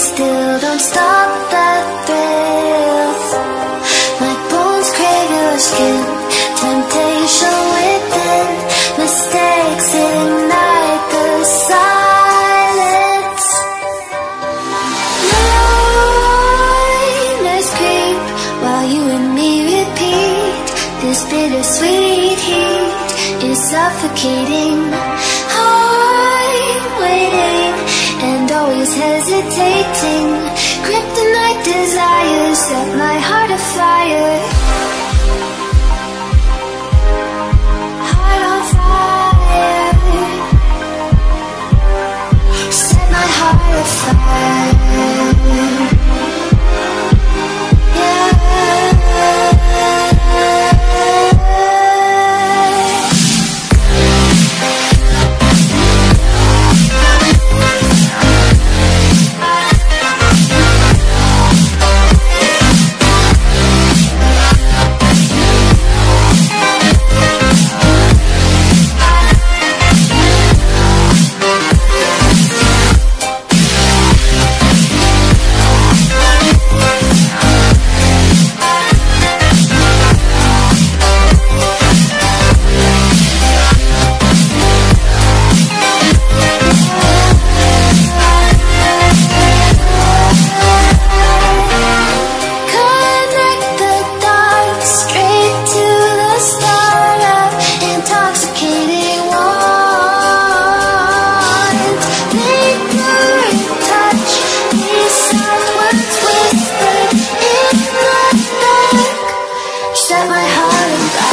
Still, don't stop that thrill Like bones crave your skin. Temptation within. Mistakes ignite the silence. Nightmares creep while you and me repeat. This bittersweet heat is suffocating always hesitating Kryptonite desires set my heart afire my heart on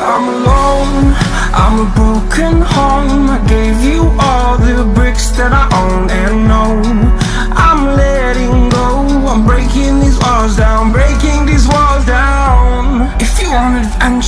I'm alone, I'm a broken home. I gave you all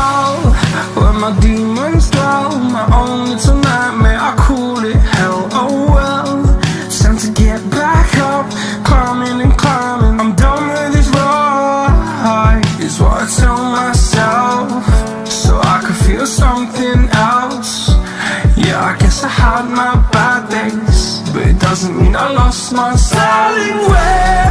When Where my demons dwell My own little nightmare I call it hell, oh well It's time to get back up. Climbing and climbing I'm done with this ride Is what I tell myself. So I can feel something else. Yeah, I guess I had my bad days But it doesn't mean I lost myself Darling, where